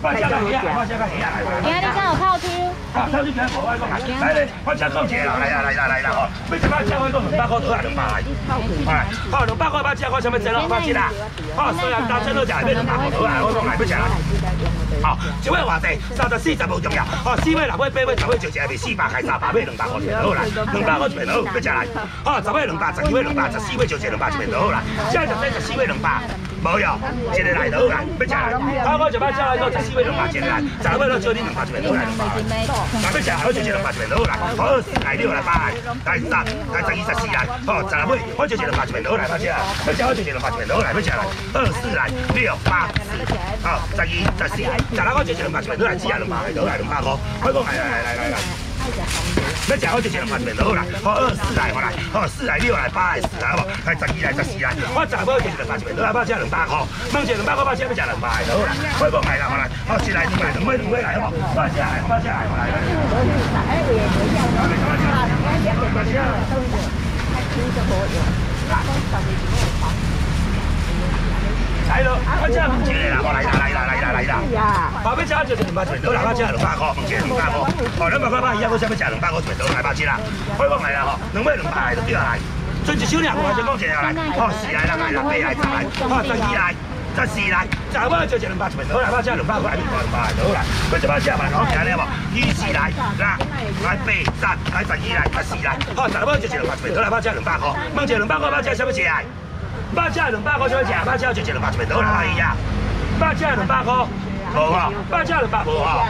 我这个鱼啊，我这个鱼啊，来。今日才有套抽。啊，套抽今日无我讲啊，来来，我这讲一个啦，来啊，来啦，来啦吼，要一百只我讲两百块多啊，两百。哎，好，两百块百只，我想要整两百只啦。好，虽然单真好食，要两百块多啊，我讲来要食啦。好，一位话题，三十四十无重要。好，四位六位八位十位就一个四百开三百，买两百块就好啦。两百块就好，要食来。好，十位两百，十二位两百，十四位就一两百就好啦。现在就十四位两百，无用，一个来就好啦，要食来。好，我就把叫来个十四位两百，一个来，十位都叫你两百就好啦，两百。那要食好就一两百就好啦。好，来六来八来，来三来十二十四来，好，十位我就一两百就好来，要食。要食好就一两百就好来，要食来。二四来六八四，好，十二十四。十来我就一两百，都来只啊两百，都来两百块。开工来来来来来，要食好就一两百，都来。好二四来，好来，好四来六来八来四来，好不？来十二来十四来，我十五就一两百，都来，我只两百块。问一两百块，我只要食两百，好来。开工来啦，好来，好一来两百，两百两百来，好不？我只来，我只来，好来。来咯，我只问一个啦，我来啦，来啦，来啦，来啦。后尾只就两百块，都来，我只两百块，问一个两百块。哦，两百块买伊啊，我只要食两百块，全都来八只啦。开讲来啦吼，两百两百就对来。剩一小两我先讲一下来。哦，四来啦，来啦，八来，十来，哦，十二来，十四来，十五就一两百，全都来，我只两百块，两百两百就好啦。我一百只万好听咧无？二四来，来，来八十，来十二来，十四来，好，十五就一两百，全都来，我只两百块。问一两百块，我只什么钱？八只两百块就要食，八只就一两百就袂倒啦，阿姨啊！八只两百块，无吼，八只两百无啊。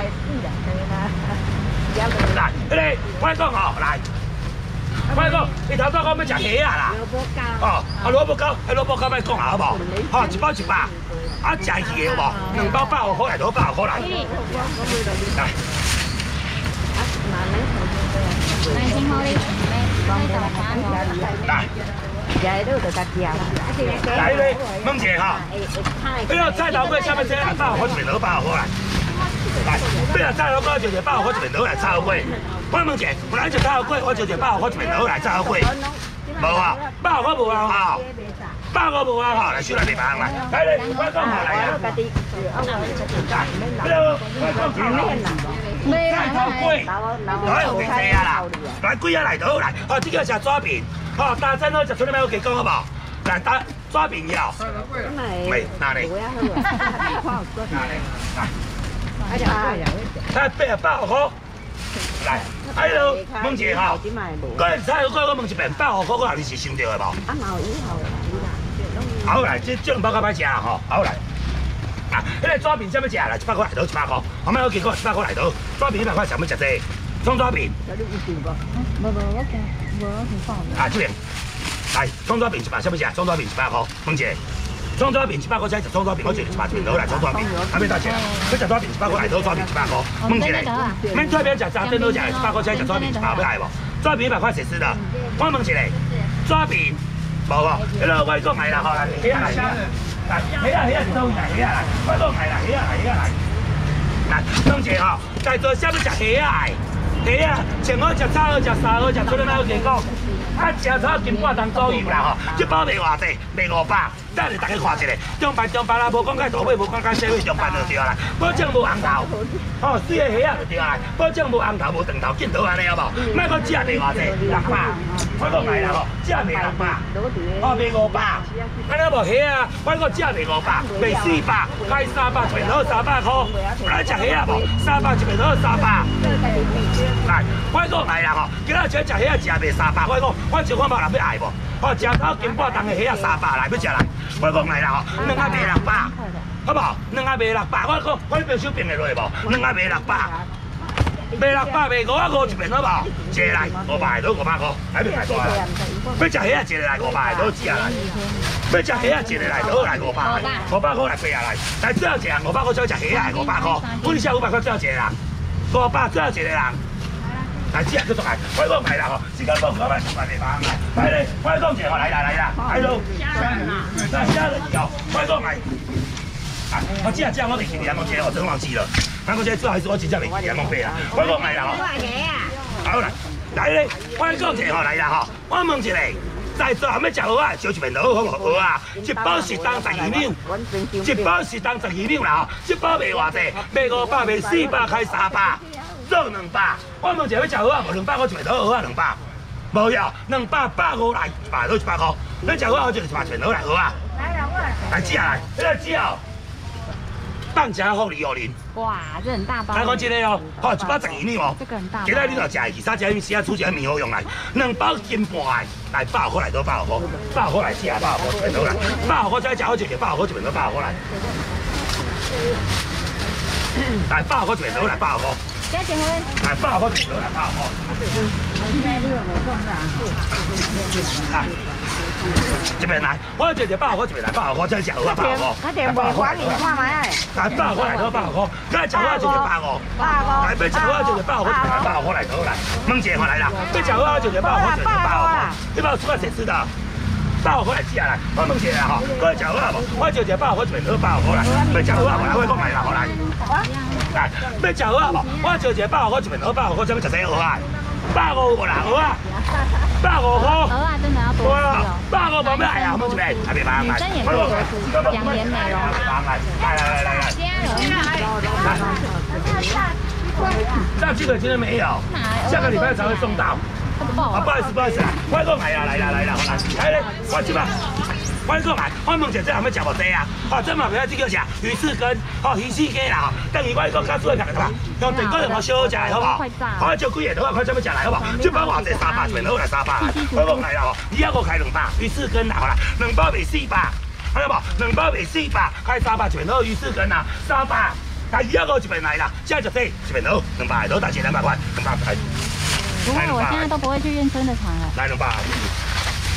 来，你哋我讲吼，来，我讲，你头先讲要食虾啊啦？哦，啊萝卜糕，啊萝卜糕咪讲下好无？好，一包一百，啊食鱼好无？两包百五块来，两百五块来。来。来。来咧，孟姐哈，不要菜头粿下面这样爆好几面都爆好来，来，不要菜头粿就就爆好几面都来炒粿。我孟姐，我来就炒粿，我就就爆好几面都来炒粿。无啊，爆好无啊。哈，爆好无啊哈，来收来地方来，来来，我讲下来啊。来，来，我讲下来。菜头粿，来有面这啊啦，来几啊来都来，哦，这个是抓饼。好，大真好食，出来买我给讲好不好？来打抓饼要。没，哪里？哪里？八百块。来，哎呦，问一下哈，个人菜我我问一遍，百五块我你是想到的无？啊，毛以后啦。好来，这这两包好来。啊，迄个抓饼怎么一百块来到一百块，后尾我一百块来一百块想要食这？葱抓饼。啊，来葱抓饼一百，什么钱？葱抓饼一百块，孟姐。饼一百块，再食葱抓饼，我来饼，还没大钱。饼一百块，饼一百块，孟姐嘞。免特别食炸真好食，一百块饼一百块，要无？抓饼一百块的？我孟姐嘞。抓饼，个我讲来啦，好啦，起啊来，来，起啊起起起啊来，起姐吼，在座下面食起啊？虾啊，前好食，早好食，三好食，出来哪有几讲？啊，食炒金半当左右啦吼，一包卖偌济，卖五百。等下大家看一下，中班中班啦，无讲介大尾，无讲介小尾，中班就对啦。保证无红头，哦，水个虾啊就对啦。保证无红头，无长头，见到安尼好无？卖个价卖偌济，六百。我讲卖啦吼，价卖六百，哦卖五百。安尼无虾啊？我讲价卖五百，卖四百，开三百，全好三百块。来食虾啊无？三百就卖好三百。来，我讲来啦吼，今仔只食虾食卖三百，我讲我就看无人要爱无？哦，食炒金半当的虾啊三百来要食来。我讲来啦吼，两下卖六百，好不好？两下卖六百，我讲我变手变会落无？两下卖六百，卖六百卖五啊五一片好不好？一个来五百都五百块，还袂太多啊？要食虾啊，一个来五百都只来；要食虾啊，一个来都来五百，五百块来八啊来。来最后一个五百块再食虾啊，五百块。我你下五百块最后一人，五百最后一个人。来，只啊去做来，快讲来啦吼！时间到，我们上班地方来，来嘞，快讲一下，来啦来啦，来喽！来虾仁条，快讲来！啊，我只啊只我未记得，我记我真忘记了。那我现在做还是我真正未记得，忘记啊！快讲来啦吼！好啦，来嘞，快讲一下吼，来啦吼！我问一下，在座还要食蚵仔，烧一面都好蚵啊，一包是当十二两，一包是当十二两啦吼，一包卖偌济，卖五百，卖四百，开三百，做两百。我问一下要食蚵仔无？两百块一面都蚵仔两百，无要两百百五来，一百都一百块。要食蚵仔我就一百面都来蚵仔。来啦，我来。来吃来，来吃哦。放假好利哦，您。哇，这很大包。来看这个哦，好，一百十二两哦。这个很大。今仔你就食，其他食因时啊煮一个面好用来，两包金盘来百块来都百块，百块来吃百块全都来，百块再食好一个百块就变到百块来。来百块全都来百块。加结婚。来百块全都来百块。来。这边来，我这就百块，这边来百块，再食好啊百块。我这卖花面看卖啊。来百块来到百块，该食我就就百块。百块。来要食我就就百块，来百块来到来。孟姐，我来啦。要食我就就百块，就就百块。你把我出来谁知道？百块来吃来，我孟姐啊哈，该食我无？我就就百块，这边到百块来。要食我无？来我讲来啦，好来。来，要食我无？我就就百块，这边到百块，这边食谁好啊？百五无啦，好啊。百五块。鹅啊，真的要多吃哦。百五块咩？哎呀，孟姐，还没买。女生也可以养颜美容。来来来来来。上基本今天没有，下个礼拜才会送到。啊，不好意思，不好意思，快过来呀，来啦来啦，来来，快去吧。快过来，我问一下，这还没食无地啊？哦，这嘛不要这个啥鱼翅羹，哦鱼翅羹啦，等于我一个加煮的看嘛，用电锅用我烧食好不好？好，就几个都快怎么食来好不好？这包偌济三百，全都来三百来，快过来啦吼！你要我开两百鱼翅羹啦，好啦，两包卖四百，看到无？两包卖四百，开三百全好鱼翅羹啦，三百。但二个这边来啦，现在就这这边好两百，好大钱两百块，两百块。不会，我现在都不会去认真的场了。来两百。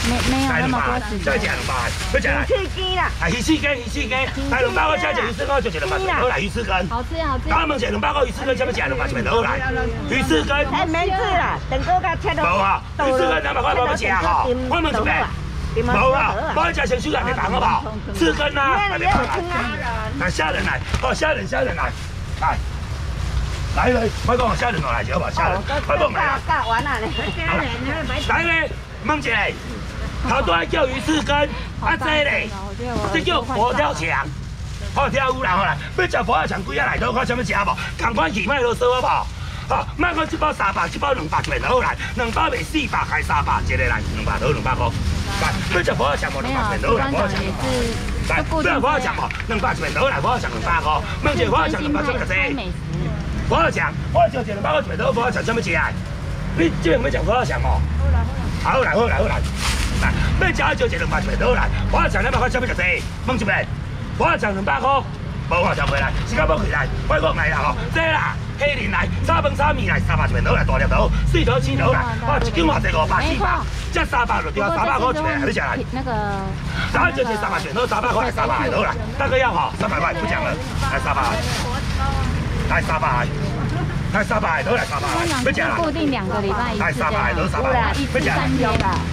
没没有那么多时间。再讲吧，再讲。鱼翅鸡啦，啊鱼翅鸡，鱼翅鸡，来两百个加一鱼翅羹就一两百，好来鱼翅羹。好吃好吃。他们吃两包个鱼翅羹，怎么吃两百块？都来。鱼翅羹。哎，没事啦，等哥家切到。无啊，鱼翅羹两百块不要吃哈，我们这边。无啊，我一只先收两个蛋好不好？翅羹啊，来来来，来虾仁来，哦虾仁虾仁来，来。来来，快讲虾仁来，好不好？虾仁，快讲来。干完了嘞。来嘞，孟姐。头都爱叫鱼翅根，啊这嘞，这 叫佛跳墙，好跳舞啦好啦，要食佛跳墙几啊来都看什么食无？同款起卖啰嗦好不好？好，卖个一包三百，一包两百就好来，两包卖四百开三百，一个来两百多两百块。来，要食佛跳墙无两百就好来，佛跳墙。来，要佛跳墙无两百就好来，佛跳墙两百块。问一佛跳墙两百怎么食？佛跳墙，我叫一两百块就好，佛跳墙怎么食？你这边要食佛跳墙哦？好来，好来，好来。要吃就一两百块倒来，我要两百块，想要食谁？问一遍，我要两百块，无我就回来，时间无回来，快过来啦吼！这啦，黑林来，炒饭炒面来，三百块倒来，大粒倒，四条青头来，哦，一斤偌济五百四百，这三百就对啊，三百块一个，还是吃来？那个，然后就这三百块倒，三百块三百倒来，大哥要哈，三百块不讲了，来三百，来三百。来沙巴，都来沙巴，不讲了。固定两个礼拜一次这样，一次三天。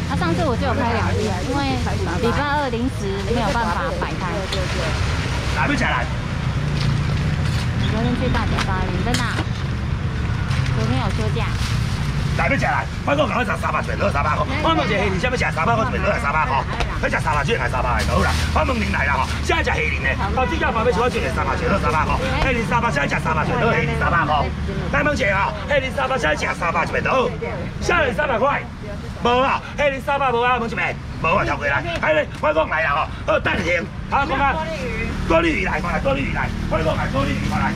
他上次我就有开两天，因为礼拜二临时没有办法摆摊。来不讲了。昨天去大甲巴黎，真的。昨天有休假。来不讲了，我讲赶快食三百全都三百块。我问一下，你想要食三百块，全都来三百块。要食三百就来三百块，好啦。我问您来啦吼，现在食虾仁的，哦，这家旁边是我做的三百全都三百块。虾仁三百，现在食三百全都虾仁三百块。大问一下哈，虾仁三百，现在食三百全都。虾仁三百块，无啊，虾仁三百无啊，问一遍，无啊，跳过来。哎，我讲来啦吼，好等下，好讲啊。多利鱼来，过来，多利鱼来，我讲来多利鱼过来，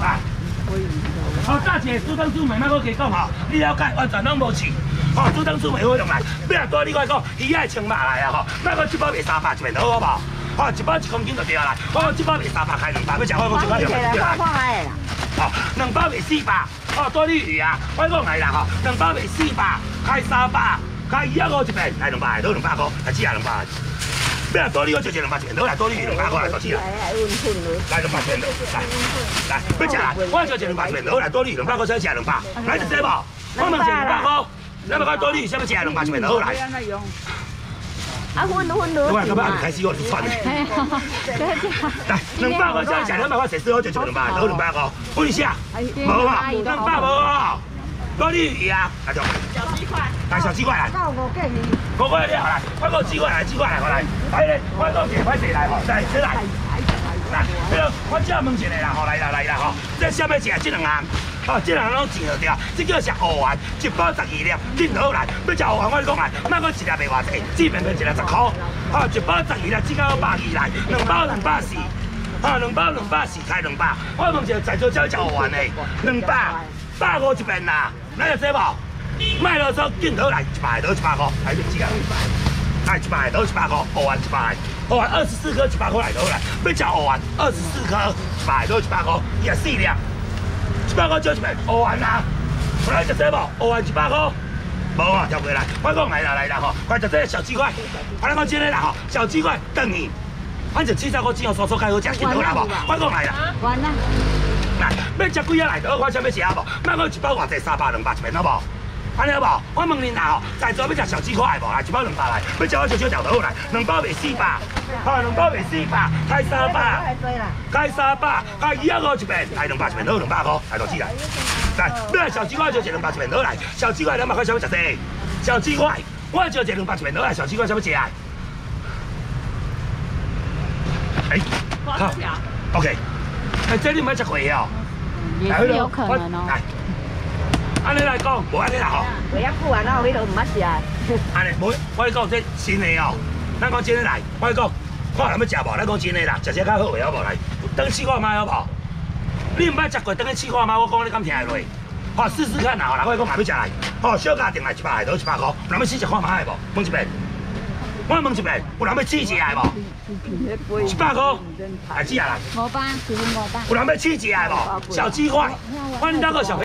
来。好，大姐，主灯主妹，莫我加讲吼，你了解，完全拢无钱。哦，主灯主妹好用来，不要多你我讲，鱼爱清马来啊吼，莫我一包卖三百，一面好好不好？哦，一包一公斤就对啦，我一包卖三百，开两百，要吃我我就开两百，对啦。好，两包卖四百，哦，多利鱼啊，我讲来啦吼，两包卖四百，开三百，开鱼啊五一面，来两百，都两百块，来只啊两百。不要多利我就两百钱，都来多利两百块来多钱啦。来两百钱，来来，不吃啦，我就两百钱，都来多利两百块先吃两百，来就这无？我们吃两百块，两百块多利，想要吃两百钱都来。啊，分分分。我今摆开始我就算了。来，两百块先吃两百块，谁适合就吃两百，都两百块。问一下，无啊，两百无啊。多你鱼啊，来小鸡块，来小鸡块来，到我给你。哥哥你好来，快个鸡块来，鸡块来，我来，来咧，快到姐快点来吼，来，先来。来，迄个我只问一个啦，吼，来啦来啦吼，这啥物食？这两项，吼，这两项拢钱好掉，这叫食芋丸，一包十二粒，真好来。要食芋丸，我讲来，莫讲一粒卖偌济，只平平一粒十箍，吼，一包十二粒，只够百二来，两包两百四，吼，两包两百四开两百。我问一个在座只食芋丸的，两百，百五一片啦，哪有这无？卖了之后见好来，一百都一百块，来就这样。来一百都一百块，芋丸一百，芋丸二十四颗一百块来都来，要食芋丸二十四颗一百都一百块，也四粒，一百块就一片芋丸啊！我来食这无？芋丸一百块，无啊，跳过来，快讲来啦来啦吼，快食这小鸡块，我来讲真的啦吼，小鸡块等你，反正七十块只有酥酥开好食，见好啦无？我讲来啦。完了，来，要食几啊来倒，我想要食无？莫讲一包偌济，三百两百一片好无？安尼好无？我问恁啦吼，在座要食小鸡块无？来一包两百来，要食我小小条倒来，两包卖四百，哈，两包卖四百，开三百，开三百，开二啊五一片，来两百一片好两百块，来多起来。来，要来小鸡块就一两百一片好来，小鸡块两百块想要食啥？小鸡块，我就一两百一片好来，小鸡块想要食啊？哎，好，OK，哎，这你唔要食过哦。也是有可能哦。来，安尼来讲，无安尼啦吼。袂遐久啊，哪有迄落唔捌食？安尼，无，我跟你讲这新的哦。咱讲真的来，我跟你讲，看人要食无？咱讲真的啦，食些较好个好无来？等试看卖好无？你唔捌食过，等去试看卖，我讲你敢听会落？好，试试看啦，吼，来，我讲买要食来，好，小价定来一百，都一百块，有人要试食看卖无？问一遍，我问一遍，有人要试食的无？一百块，来试下来。五八，只是五八。有人要试食的无？小鸡块，欢迎那个小。